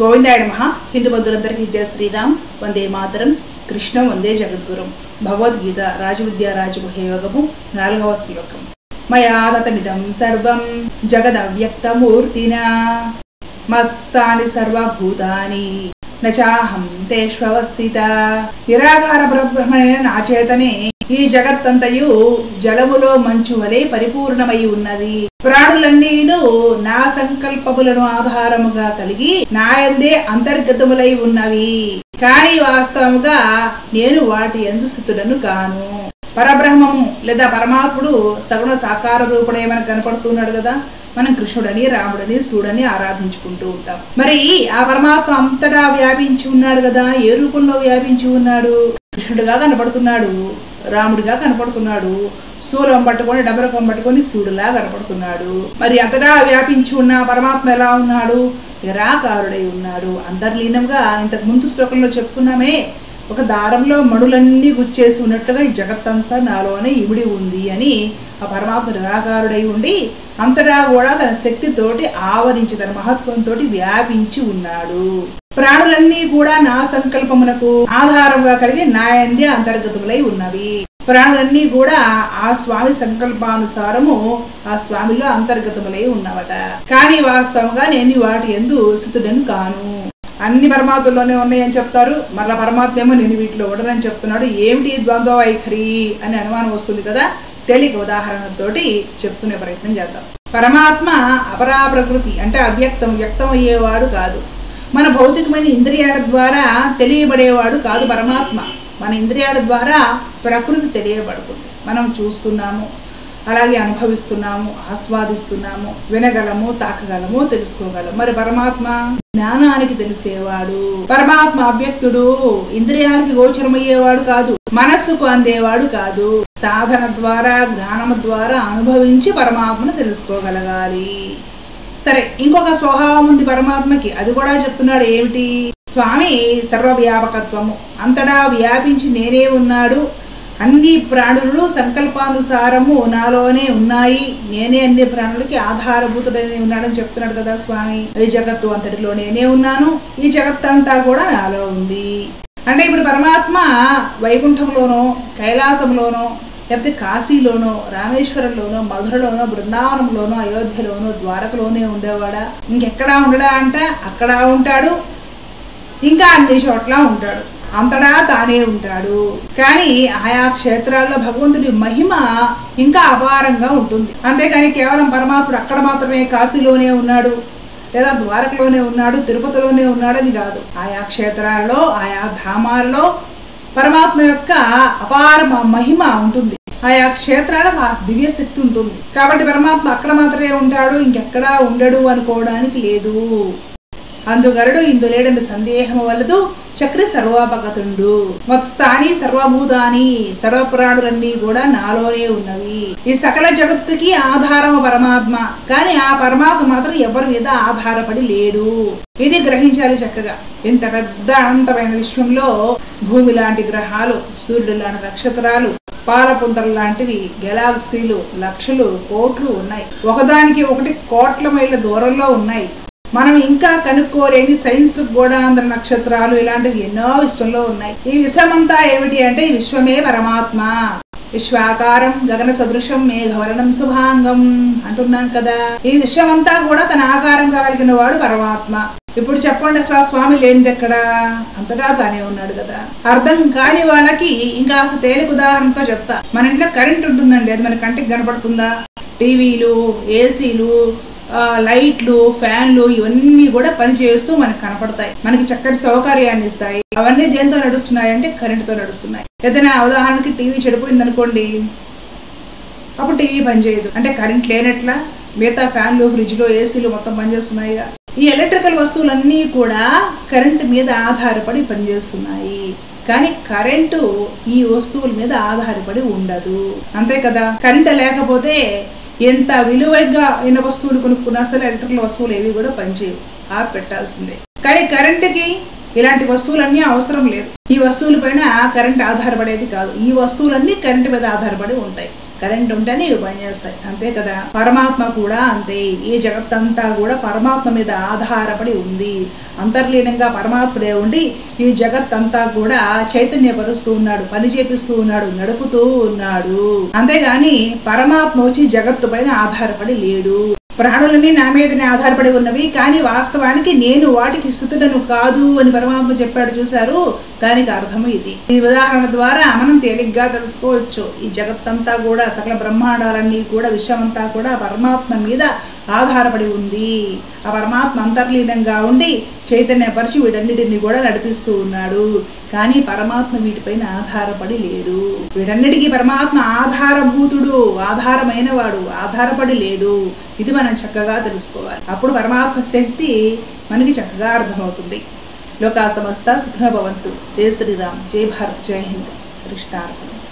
గోవిందాయ నమ. హిందూ బంధువులందరికీ జయ శ్రీరామ్. వందే మాతరం. కృష్ణ వందే జగద్గురం. భగవద్గీత రాజవిద్యా రాజగుహయోగము నాలుగవ శ్లోకం. మయాదతమిదం సర్వం జగదవ్యక్తమూర్తిన. మత్స్థాని సర్వభూతాని. నచాహం తేష్వస్థిత నిరాకార బ్రహ్మైన నాచేతనే ఈ జగత్తంతయు జలములో మంచు వలె పరిపూర్ణమై ఉన్నది. ప్రాణులన్నీను నా సంకల్పములను ఆధారముగా కలిగి నాయందే అంతర్గతములై ఉన్నవి. కానీ వాస్తవముగా నేను వాటి ఎందు స్థితులను కాను పరబ్రహ్మము లేదా పరమాత్ముడు సగుణ సాకార రూపుడే మనకు కనపడుతున్నాడు కదా. మనం కృష్ణుడని రాముడని సూడని ఆరాధించుకుంటూ ఉంటాం. మరి ఆ పరమాత్మ అంతటా వ్యాపించి ఉన్నాడు కదా. ఏ రూపంలో వ్యాపించి ఉన్నాడు? కృష్ణుడుగా కనపడుతున్నాడు. రాముడిగా కనపడుతున్నాడు. శూలం పట్టుకొని డబరకం పట్టుకొని శివుడిలా కనపడుతున్నాడు. మరి అంతటా వ్యాపించి ఉన్న పరమాత్మ ఎలా ఉన్నాడు? నిరాకారుడై ఉన్నాడు. అంతర్లీనంగా ఇంతకు ముందు శ్లోకంలో చెప్పుకున్నామే ఒక దారంలో మణులన్నీ గుచ్చేసి ఉన్నట్టుగా ఈ జగత్తంతా నాలోనే ఇమిడి ఉంది అని. ఆ పరమాత్మ నిరాకారుడై ఉండి అంతటా కూడా తన శక్తితోటి ఆవరించి తన మహత్వంతో వ్యాపించి ఉన్నాడు. ప్రాణులన్నీ కూడా నా సంకల్పమునకు ఆధారంగా కలిగి నాయందే అంతర్గతములై ఉన్నవి. ప్రాణులన్నీ కూడా ఆ స్వామి సంకల్పానుసారము ఆ స్వామిలో అంతర్గతములై ఉన్నవట. కానీ వాస్తవంగా నేను వాటి ఎందు స్థితుడను కాను. అన్ని పరమాత్మలోనే ఉన్నాయని చెప్తారు. మళ్ళా పరమాత్మ ఏమో నేను వీటిలో ఉండనని చెప్తున్నాడు. ఏమిటి ద్వంద్వ వైఖరి అని అనుమానం వస్తుంది కదా? తేలిక ఉదాహరణతోటి చెప్పుకునే ప్రయత్నం చేద్దాం. పరమాత్మ అపరా ప్రకృతి అంటే అవ్యక్తం వ్యక్తం అయ్యేవాడు కాదు. మన భౌతికమైన ఇంద్రియాల ద్వారా తెలియబడేవాడు కాదు పరమాత్మ. మన ఇంద్రియాల ద్వారా ప్రకృతి తెలియబడుతుంది. మనం చూస్తున్నాము అలాగే అనుభవిస్తున్నాము ఆస్వాదిస్తున్నాము వినగలము తాకగలము తెలుసుకోగలము. మరి పరమాత్మ జ్ఞానానికి తెలిసేవాడు పరమాత్మ అవ్యక్తుడు ఇంద్రియాలకి గోచరమయ్యేవాడు కాదు మనస్సుకు అందేవాడు కాదు. సాధన ద్వారా జ్ఞానము ద్వారా అనుభవించి పరమాత్మను తెలుసుకోగలగాలి. సరే ఇంకొక స్వభావం ఉంది పరమాత్మకి. అది కూడా చెప్తున్నాడు ఏమిటి? స్వామి సర్వవ్యాపకత్వము. అంతటా వ్యాపించి నేనే ఉన్నాడు. అన్ని ప్రాణులు సంకల్పానుసారము నాలోనే ఉన్నాయి. నేనే అన్ని ప్రాణులకి ఆధారభూతుడనే ఉన్నాడని చెప్తున్నాడు కదా స్వామి. ఈ జగత్తు అంతటిలో నేనే ఉన్నాను. ఈ జగత్తంతా కూడా నాలో ఉంది. అంటే ఇప్పుడు పరమాత్మ వైకుంఠంలోనో కైలాసంలోనో లేకపోతే కాశీలోనో రామేశ్వరంలోనో మధురలోనో బృందావనంలోనో అయోధ్యలోనో ద్వారకలోనే ఉండేవాడా? ఇంకెక్కడా ఉండడా అంటే అక్కడ ఉంటాడు ఇంకా అన్ని చోట్ల ఉంటాడు. అంతటా తానే ఉంటాడు. కానీ ఆయా క్షేత్రాల్లో భగవంతుడి మహిమ ఇంకా అపారంగా ఉంటుంది. అంతేకాని కేవలం పరమాత్ముడు అక్కడ మాత్రమే కాశీలోనే ఉన్నాడు లేదా ద్వారకలోనే ఉన్నాడు తిరుపతిలోనే ఉన్నాడని కాదు. ఆయా క్షేత్రాల్లో ఆయా ధామాల్లో పరమాత్మ యొక్క అపార మహిమ ఉంటుంది. ఆయా క్షేత్రాలకు ఆ దివ్య శక్తి ఉంటుంది. కాబట్టి పరమాత్మ అక్కడ మాత్రమే ఉంటాడు ఇంకెక్కడా ఉండడు అనుకోవడానికి లేదు. అందుగరుడు ఇందులేడని సందేహము వలదు చక్రి సర్వాపగతుండు. మత్స్థాని సర్వభూతాని సర్వపురాణులన్నీ కూడా నాలోనే ఉన్నవి. ఈ సకల జగత్తుకి ఆధారము పరమాత్మ. కానీ ఆ పరమాత్మ మాత్రం ఎవరి మీద ఆధారపడి లేడు. ఇది గ్రహించాలి చక్కగా. ఇంత పెద్ద అనంతమైన విశ్వంలో భూమి లాంటి గ్రహాలు సూర్యుడు లాంటి నక్షత్రాలు పాలపుంతలు లాంటివి గెలాక్సీలు లక్షలు కోట్లు ఉన్నాయి. ఒకదానికి ఒకటి కోట్ల మైళ్ళ దూరంలో ఉన్నాయి. మనం ఇంకా కనుక్కోలేని సైన్స్ కూడా అందర నక్షత్రాలు ఇలాంటివి ఎన్నో విశ్వంలో ఉన్నాయి. ఈ విశ్వమంతా ఏమిటి అంటే ఈ విశ్వమే పరమాత్మ. విశ్వాకారం గగన సదృశం మేఘవరణం శుభాంగం అంటున్నాం కదా. ఈ విశ్వమంతా కూడా తన ఆకారం కలిగిన వాడు పరమాత్మ. ఇప్పుడు చెప్పండి అసలు ఆ స్వామి లేనిది ఎక్కడ? అంతటా తానే ఉన్నాడు కదా. అర్థం కాని వాళ్ళకి ఇంకా అసలు తేలిక ఉదాహరణతో చెప్తా. మన ఇంట్లో కరెంట్ ఉంటుందండి. అది మన కంటికి కనపడుతుందా? టీవీలు ఏసీలు లైట్లు ఫ్యాన్లు ఇవన్నీ కూడా పనిచేస్తూ మనకు కనపడతాయి. మనకి చక్కటి సౌకర్యాన్ని ఇస్తాయి. అవన్నీ దేంతో నడుస్తున్నాయి అంటే కరెంటుతో నడుస్తున్నాయి. ఏదైనా ఉదాహరణకి టీవీ చెడిపోయింది అనుకోండి అప్పుడు టీవీ పనిచేయదు అంటే కరెంట్ లేనట్లా మిగతా ఫ్యాన్లు ఫ్రిడ్జ్లు ఏసీలు మొత్తం పనిచేస్తున్నాయిగా ఈ ఎలక్ట్రికల్ వస్తువులన్నీ కూడా కరెంటు మీద ఆధారపడి పనిచేస్తున్నాయి. కానీ కరెంటు ఈ వస్తువుల మీద ఆధారపడి ఉండదు. అంతే కదా? కరెంట్ లేకపోతే ఎంత విలువైగా అయిన వస్తువులు కొనుక్కున్నా సరే ఎలక్ట్రికల్ వస్తువులు ఏవి కూడా పనిచేయవు. ఆ పెట్టాల్సిందే. కానీ కరెంటుకి ఇలాంటి వస్తువులన్నీ అవసరం లేదు. ఈ వస్తువుల పైన కరెంట్ ఆధారపడేది కాదు. ఈ వస్తువులన్నీ కరెంటు మీద ఆధారపడి ఉంటాయి. కరెంట్ ఉంటేనే ఇవి పనిచేస్తాయి అంతే కదా? పరమాత్మ కూడా అంతే. ఈ జగత్తంతా కూడా పరమాత్మ మీద ఆధారపడి ఉంది. అంతర్లీనంగా పరమాత్మడే ఉండి ఈ జగత్తంతా కూడా చైతన్యపరుస్తూ ఉన్నాడు పని చేపిస్తూ ఉన్నాడు నడుపుతూ ఉన్నాడు. అంతేగాని పరమాత్మ వచ్చి జగత్తు పైన ఆధారపడి లేడు. ప్రాణులని నా మీదనే ఆధారపడి ఉన్నవి కానీ వాస్తవానికి నేను వాటికి స్థుతులను కాదు అని పరమాత్మ చెప్పాడు చూశారు. దానికి అర్థము ఇది. ఈ ఉదాహరణ ద్వారా మనం తేలిగ్గా తెలుసుకోవచ్చు. ఈ జగత్తంతా కూడా సకల బ్రహ్మాండాలన్నీ కూడా విశ్వమంతా కూడా పరమాత్మ మీద ఆధారపడి ఉంది. ఆ పరమాత్మ అంతర్లీనంగా ఉండి చైతన్యపరిచి వీటన్నిటిని కూడా నడిపిస్తూ ఉన్నాడు. కానీ పరమాత్మ వీటిపైన ఆధారపడి లేడు. వీటన్నిటికీ పరమాత్మ ఆధారభూతుడు ఆధారమైన వాడు ఆధారపడి లేడు. ఇది మనం చక్కగా తెలుసుకోవాలి. అప్పుడు పరమాత్మ శక్తి మనకి చక్కగా అర్థమవుతుంది. లోకా సమస్త సుఖభవంతు జయ శ్రీరామ్. జై భారత్. జయ హింద్. కృష్ణార్పణ.